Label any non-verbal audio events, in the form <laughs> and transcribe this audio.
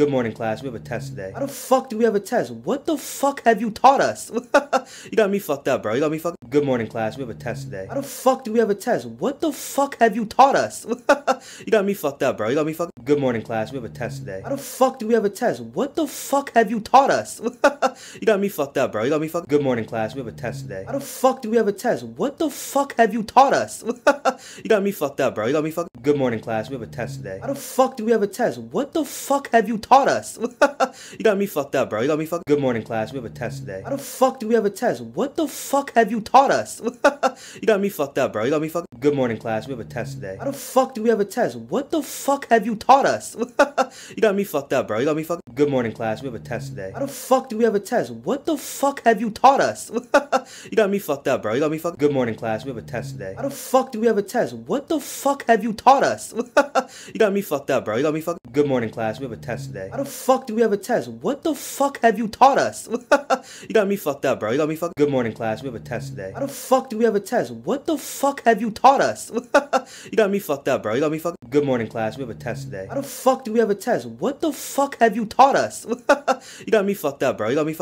Good morning, class. We have a test today. How the fuck do we have a test? What the fuck have you taught us? you got me fucked up, bro. You got me fucked. Good morning, class. We have a test today. How the fuck do we have a test? What the fuck have you taught us? you got me fucked up, bro. You got me fucked. Good morning, class. We have a test today. How the fuck do we have a test? What the fuck have you taught us? you got me fucked up, bro. You got me fucked. Good morning, class. We have a test today. How the fuck do we have a test? What the fuck have you taught us? you got me fucked up, bro. You got me fucked. Good morning, class. We have a test today. How the fuck do we have a test? What the fuck have you taught us? you got me fucked up, bro. You got me fucked. Good morning, class. We have a test today. How the fuck do we have a test? What the fuck have you taught us? you got me fucked up, bro. You got me fucked. Good morning, class. We have a test today. How the fuck do we have a test? What the fuck have you taught us? you got me fucked up, bro. You got me fucked. Good morning, class. We have a test today. How the fuck do we have a test? What the fuck have you taught us? you got me fucked up, bro. You got me fucked. Good morning, class. We have a test today. How the fuck do we have a test? What the fuck have you taught us? you got me fucked up, bro. You got me fucked. Good morning, class. We have a test today. How the fuck do we have a test? What the fuck have you taught us? <laughs> you got me fucked up, bro. You got me fucked. Good morning, class. We have a test today. How the fuck do we have a test? What the fuck have you taught us? <laughs> you got me fucked up, bro. You got me fucked. Good morning, class. We have a test today. How the fuck do we have a test? What the fuck have you taught us? <laughs> you got me fucked up, bro. You got me fucked.